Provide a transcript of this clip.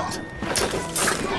あっ。